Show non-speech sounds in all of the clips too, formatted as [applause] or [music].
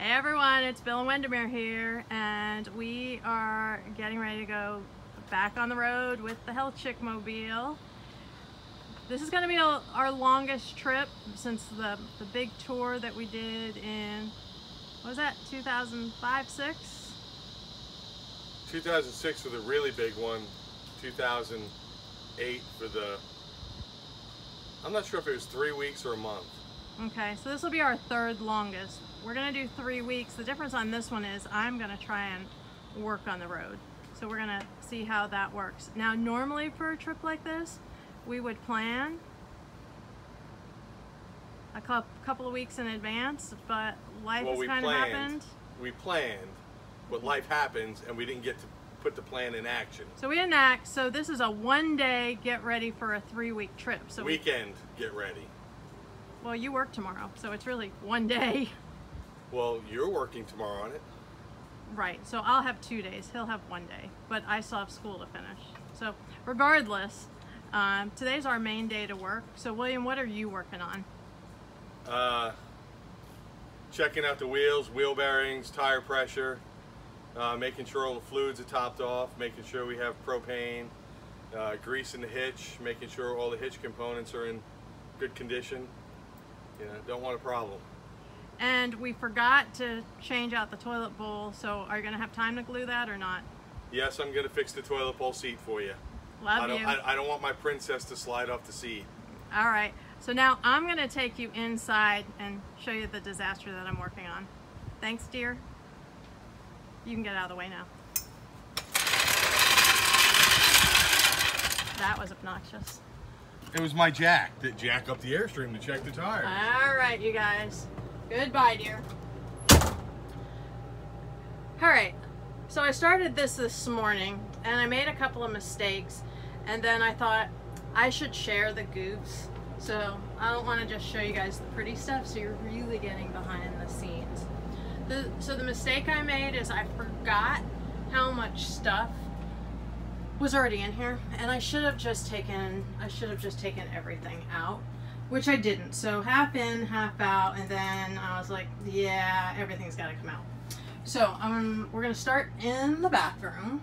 Hey everyone, it's Bill and Windermere here, and we are getting ready to go back on the road with the Health Chic Mobile. This is going to be a, our longest trip since the, the big tour that we did in, what was that, 2005, 6? 2006 for the really big one, 2008 for the, I'm not sure if it was three weeks or a month. Okay, so this will be our third longest. We're gonna do three weeks. The difference on this one is I'm gonna try and work on the road. So we're gonna see how that works. Now, normally for a trip like this, we would plan a couple of weeks in advance, but life well, has kind of happened. We planned, but life happens and we didn't get to put the plan in action. So we didn't act, so this is a one day get ready for a three week trip. So Weekend get ready. Well, you work tomorrow, so it's really one day. [laughs] Well, you're working tomorrow on it. Right, so I'll have two days. He'll have one day, but I still have school to finish. So regardless, um, today's our main day to work. So William, what are you working on? Uh, checking out the wheels, wheel bearings, tire pressure, uh, making sure all the fluids are topped off, making sure we have propane, uh, greasing the hitch, making sure all the hitch components are in good condition. You know, don't want a problem. And we forgot to change out the toilet bowl, so are you going to have time to glue that or not? Yes, I'm going to fix the toilet bowl seat for you. Love I don't, you. I, I don't want my princess to slide off the seat. All right, so now I'm going to take you inside and show you the disaster that I'm working on. Thanks, dear. You can get out of the way now. That was obnoxious. It was my jack that jack up the airstream to check the tires. All right, you guys. Goodbye, dear. All right, so I started this this morning and I made a couple of mistakes and then I thought I should share the goofs. So I don't want to just show you guys the pretty stuff so you're really getting behind the scenes. The, so the mistake I made is I forgot how much stuff was already in here and I should have just taken I should have just taken everything out which I didn't. So half in half out and then I was like yeah everything's got to come out. So um, we're gonna start in the bathroom.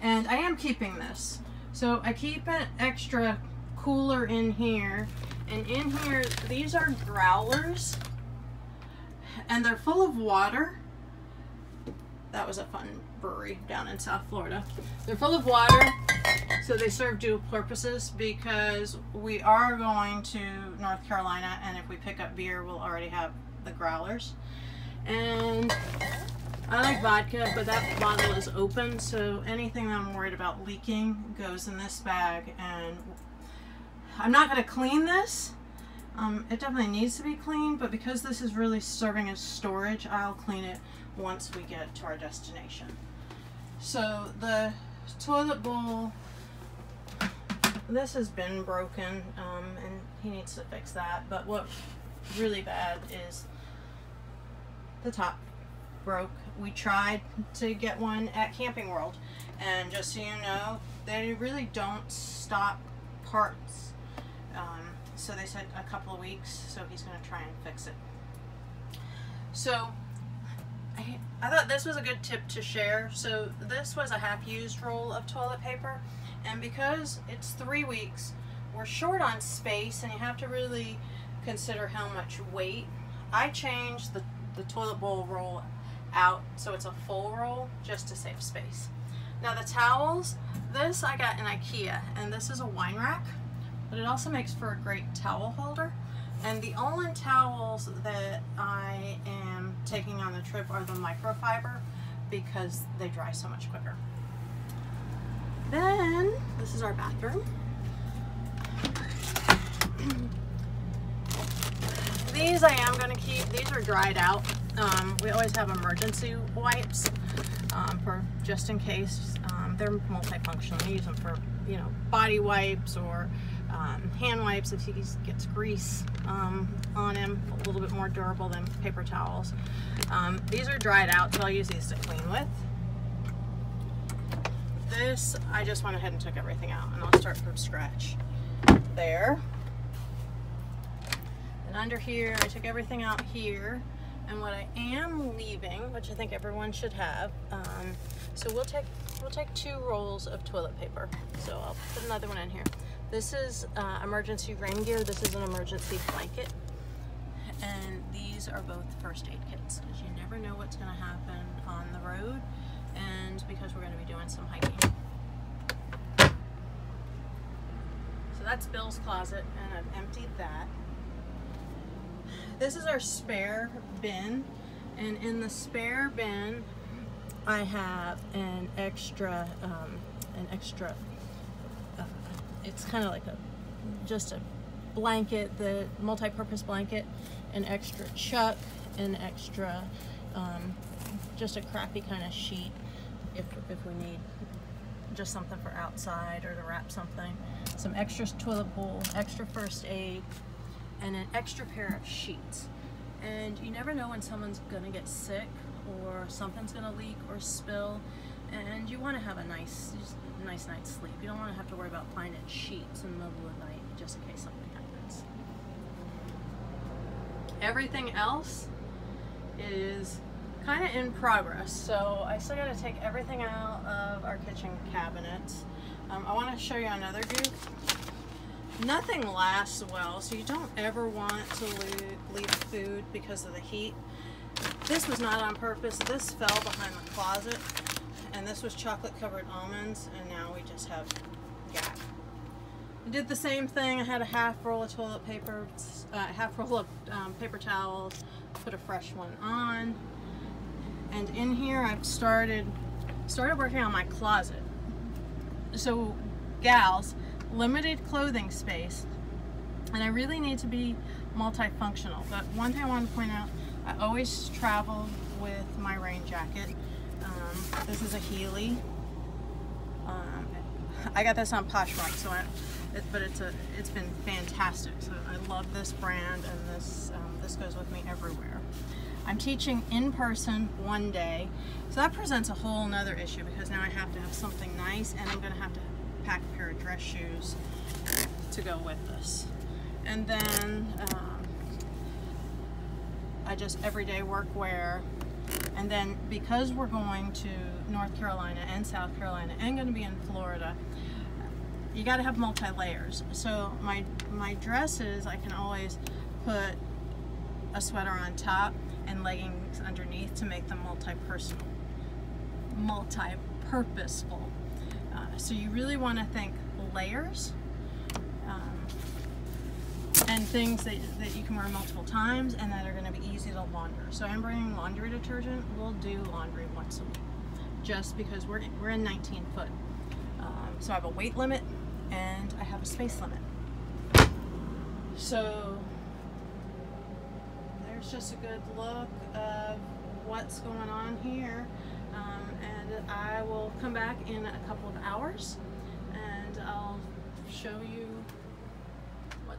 And I am keeping this. So I keep an extra cooler in here. And in here these are growlers. And they're full of water. That was a fun brewery down in South Florida. They're full of water, so they serve dual purposes because we are going to North Carolina, and if we pick up beer, we'll already have the growlers. And I like vodka, but that bottle is open, so anything that I'm worried about leaking goes in this bag. And I'm not going to clean this. Um, it definitely needs to be cleaned, but because this is really serving as storage, I'll clean it once we get to our destination. So the toilet bowl, this has been broken um, and he needs to fix that. But what really bad is the top broke. We tried to get one at Camping World and just so you know, they really don't stop parts. Um, so they said a couple of weeks, so he's going to try and fix it. So I, thought this was a good tip to share. So this was a half-used roll of toilet paper, and because it's three weeks, we're short on space, and you have to really consider how much weight. I changed the, the toilet bowl roll out so it's a full roll just to save space. Now the towels, this I got in Ikea, and this is a wine rack, but it also makes for a great towel holder. And the only towels that I am taking on the trip are the microfiber because they dry so much quicker. Then, this is our bathroom. these I am going to keep. These are dried out. Um, we always have emergency wipes um, for just in case. Um, they're multifunctional. You use them for, you know, body wipes or um, hand wipes if he gets grease um, on him, a little bit more durable than paper towels. Um, these are dried out, so I'll use these to clean with. This, I just went ahead and took everything out, and I'll start from scratch. There. And under here, I took everything out here, And what I am leaving, which I think everyone should have, um, so we'll take we'll take two rolls of toilet paper. So I'll put another one in here. This is uh, emergency rain gear. This is an emergency blanket. And these are both first aid kits because you never know what's going to happen on the road and because we're going to be doing some hiking. So that's Bill's closet and I've emptied that. This is our spare bin and in the spare bin I have an extra um, an extra it's kind of like a just a blanket the multi-purpose blanket an extra chuck an extra um, just a crappy kind of sheet if, if we need just something for outside or to wrap something. Some extra toilet bowl extra first aid and an extra pair of sheets. And you never know when someone's gonna get sick or something's gonna leak or spill and you want to have a nice nice night's sleep. You don't want to have to worry about finding sheets in the middle of the night just in case something happens. Everything else is kind of in progress so I still got to take everything out of our kitchen cabinets um, I want to show you another goof nothing lasts well so you don't ever want to leave, leave food because of the heat. This was not on purpose. This fell behind the closet and this was chocolate covered almonds and now we just have gap. I did the same thing. I had a half roll of toilet paper, uh, half roll of um, paper towels, put a fresh one on. And in here I've started, started working on my closet. So gals, limited clothing space and I really need to be multifunctional. But one thing I want to point out, I always travel with my rain jacket. Um, this is a Helly. Um, I got this on Poshmark, so I, it, but it's a it's been fantastic. So I love this brand, and this um, this goes with me everywhere. I'm teaching in person one day, so that presents a whole nother issue because now I have to have something nice, and I'm going to have to pack a pair of dress shoes to go with this. And then um, I just everyday work wear. And then because we're going to North Carolina and South Carolina and going to be in Florida, you got to have multi layers. So my my dresses, I can always put a sweater on top and leggings underneath to make them multi-personal, multi-purposeful. Uh, so you really want to think layers and things that, that you can wear multiple times and that are going to be easy to launder. So I'm bringing laundry detergent. We'll do laundry once a week just because we're, we're in 19 foot. Um, so I have a weight limit and I have a space limit. So there's just a good look of what's going on here. Um, and I will come back in a couple of hours and I'll show you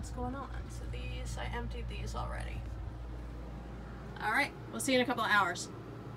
what's going on. So these, I emptied these already. All right, we'll see you in a couple of hours.